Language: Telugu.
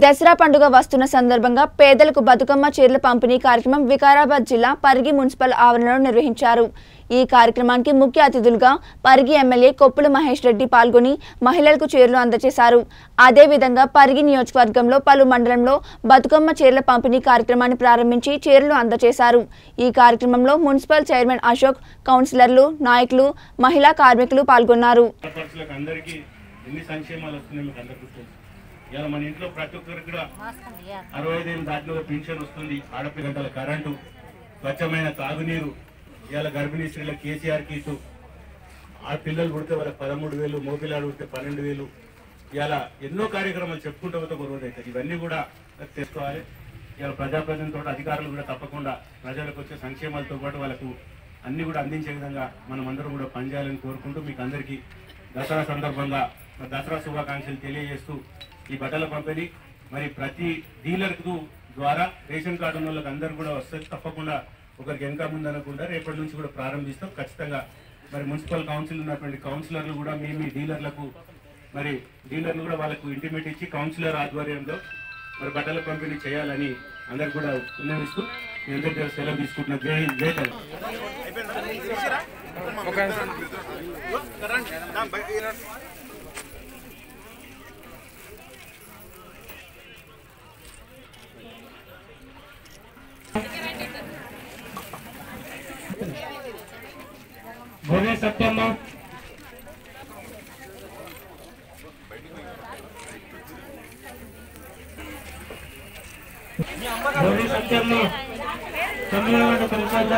దసరా పండుగ వస్తున్న సందర్భంగా పేదలకు బతుకమ్మ చీరల పంపిణీ కార్యక్రమం వికారాబాద్ జిల్లా పరిగి మున్సిపల్ ఆవరణలో నిర్వహించారు. ఈ కార్యక్రమానికి ముఖ్య అతిథులుగా పరిగి ఎమ్మెల్యే కొప్పుల మహేష్ రెడ్డి పాల్గొని మహిళలకు చీరలు అందజేశారు. అదేవిధంగా పరిగి నియోజకవర్గంలో పలు మండలంలో బతుకమ్మ చీరల పంపిణీ కార్యక్రమాన్ని ప్రారంభించి చీరలు అందజేశారు. ఈ కార్యక్రమంలో మున్సిపల్ చైర్మన్ అశోక్ కౌన్సిలర్లు నాయకులు మహిళా కార్మికులు పాల్గొన్నారు. ఇవాళ మన ఇంట్లో ప్రతి ఒక్కరికి కూడా అరవై ఐదేళ్ళు దాటిలో పింఛన్ వస్తుంది ఆడపిల్లల కరెంటు స్వచ్ఛమైన తాగునీరు ఇవాళ గర్భిణీ స్త్రీల కేసీఆర్ కిట్టు ఆ పిల్లలు పుడితే వాళ్ళకి పదమూడు వేలు మోపిల్లాడు పుడితే పన్నెండు వేలు ఇవాళ ఎన్నో కార్యక్రమాలు చెప్పుకుంటూ పోతే ఇవన్నీ కూడా తెచ్చుకోవాలి ఇవాళ ప్రజాప్రతినిధులతో అధికారులు కూడా తప్పకుండా ప్రజలకు వచ్చే సంక్షేమాలతో పాటు వాళ్ళకు అన్ని కూడా అందించే విధంగా మనం అందరం కూడా పనిచేయాలని కోరుకుంటూ మీకు అందరికీ దసరా సందర్భంగా దసరా శుభాకాంక్షలు తెలియజేస్తూ ఈ బట్టల పంపిణీ మరి ప్రతి డీలర్కు ద్వారా రేషన్ కార్డు ఉన్న వాళ్ళకి అందరూ కూడా వస్తుంది. తప్పకుండా ఒకరికి వెనక ముందు అనకుండా రేపటి నుంచి కూడా ప్రారంభిస్తాం. ఖచ్చితంగా మరి మున్సిపల్ కౌన్సిల్ ఉన్నటువంటి కౌన్సిలర్లు కూడా మీ మీ డీలర్లకు మరి డీలర్లు కూడా వాళ్ళకు ఇంటిమేట్ ఇచ్చి కౌన్సిలర్ ఆధ్వర్యంలో మరి బట్టల పంపిణీ చేయాలని అందరు కూడా విన్నవిస్తూ మీ అందరి దగ్గర సెలవు తీసుకుంటున్న. జై జై తెలంగాణ. भुवनेश सत्यम्मा भुवनेश सत्यम्मा सम्मेलन प्रसाद